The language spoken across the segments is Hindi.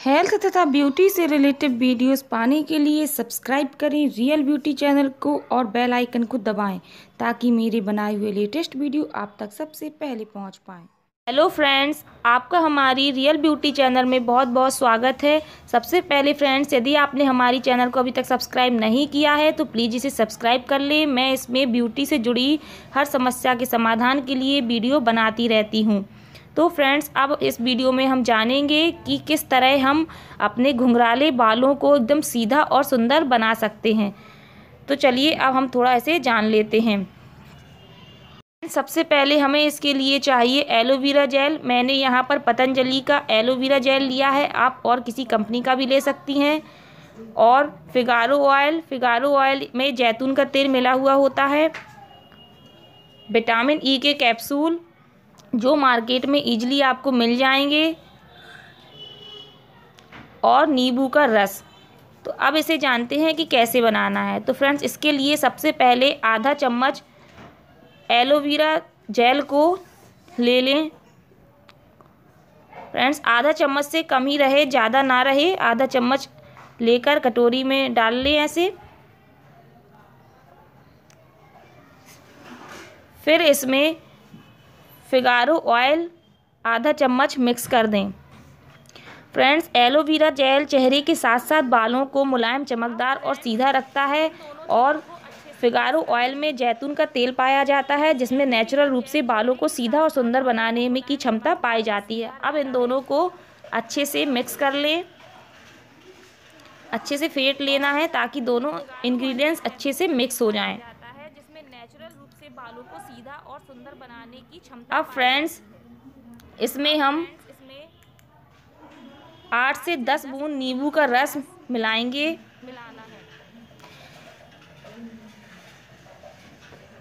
हेल्थ तथा ब्यूटी से रिलेटेड वीडियोस पाने के लिए सब्सक्राइब करें रियल ब्यूटी चैनल को और बेल आइकन को दबाएँ, ताकि मेरे बनाए हुए लेटेस्ट वीडियो आप तक सबसे पहले पहुँच पाएँ। हेलो फ्रेंड्स, आपका हमारी रियल ब्यूटी चैनल में बहुत बहुत स्वागत है। सबसे पहले फ्रेंड्स, यदि आपने हमारी चैनल को अभी तक सब्सक्राइब नहीं किया है तो प्लीज़ इसे सब्सक्राइब कर लें। मैं इसमें ब्यूटी से जुड़ी हर समस्या के समाधान के लिए वीडियो बनाती रहती हूँ। तो फ्रेंड्स, अब इस वीडियो में हम जानेंगे कि किस तरह हम अपने घुंघराले बालों को एकदम सीधा और सुंदर बना सकते हैं। तो चलिए, अब हम थोड़ा ऐसे जान लेते हैं। सबसे पहले हमें इसके लिए चाहिए एलोवेरा जेल मैंने यहाँ पर पतंजलि का एलोवेरा जेल लिया है। आप और किसी कंपनी का भी ले सकती हैं। और फिगारो ऑयल फिगारो ऑयल में जैतून का तेल मिला हुआ होता है। विटामिन ई के कैप्सूल जो मार्केट में ईजिली आपको मिल जाएँगे और नींबू का रस। तो अब इसे जानते हैं कि कैसे बनाना है। तो फ्रेंड्स, इसके लिए सबसे पहले आधा चम्मच एलोवेरा जेल को ले लें। फ्रेंड्स, आधा चम्मच से कम ही रहे, ज़्यादा ना रहे। आधा चम्मच लेकर कटोरी में डाल लें ऐसे। फिर इसमें फिगारो ऑयल, आधा चम्मच मिक्स कर दें। फ्रेंड्स, एलोवेरा जेल चेहरे के साथ साथ बालों को मुलायम, चमकदार और सीधा रखता है और फिगारो ऑयल में जैतून का तेल पाया जाता है, जिसमें नेचुरल रूप से बालों को सीधा और सुंदर बनाने में की क्षमता पाई जाती है। अब इन दोनों को अच्छे से मिक्स कर लें। अच्छे से फेंट लेना है ताकि दोनों इंग्रेडिएंट्स अच्छे से मिक्स हो जाएँ। बालों को सीधा और सुंदर बनाने की क्षमता अब फ्रेंड्स इसमें हम आठ से दस बूंद नींबू का रस मिलाएँगे। मिलाना है।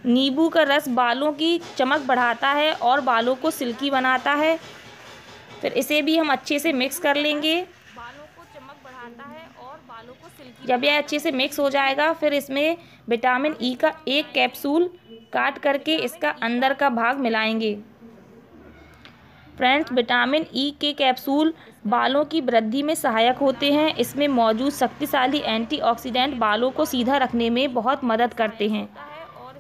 नींबू का रस बालों की चमक बढ़ाता है और बालों को सिल्की बनाता है। फिर इसे भी हम अच्छे से मिक्स कर लेंगे। बालों को चमक बढ़ाता है और बालों को सिल्की जब यह अच्छे से मिक्स हो जाएगा फिर इसमें विटामिन ई का एक कैप्सूल काट करके इसका अंदर का भाग मिलाएँगे। फ्रेंड्स, विटामिन ई के कैप्सूल बालों की वृद्धि में सहायक होते हैं। इसमें मौजूद शक्तिशाली एंटीऑक्सीडेंट बालों को सीधा रखने में बहुत मदद करते हैं।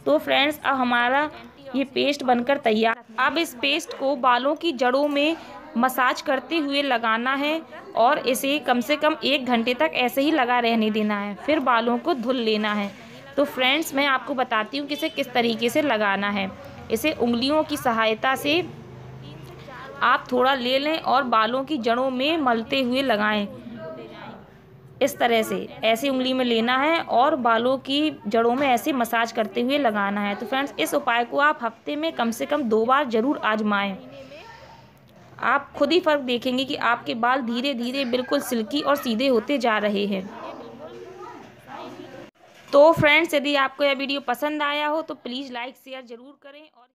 तो फ्रेंड्स, अब हमारा ये पेस्ट बनकर तैयार अब इस पेस्ट को बालों की जड़ों में मसाज करते हुए लगाना है और इसे कम से कम एक घंटे तक ऐसे ही लगा रहने देना है। फिर बालों को धुल लेना है। तो फ्रेंड्स मैं आपको बताती हूँ कि इसे किस तरीके से लगाना है। इसे उंगलियों की सहायता से आप थोड़ा ले लें और बालों की जड़ों में मलते हुए लगाएँ। इस तरह से ऐसी उंगली में लेना है और बालों की जड़ों में ऐसे मसाज करते हुए लगाना है। तो फ्रेंड्स इस उपाय को आप हफ़्ते में कम से कम दो बार ज़रूर आजमाएँ। आप खुद ही फ़र्क देखेंगे कि आपके बाल धीरे धीरे बिल्कुल सिल्की और सीधे होते जा रहे हैं। तो फ्रेंड्स, यदि आपको यह वीडियो पसंद आया हो तो प्लीज़ लाइक, शेयर ज़रूर करें और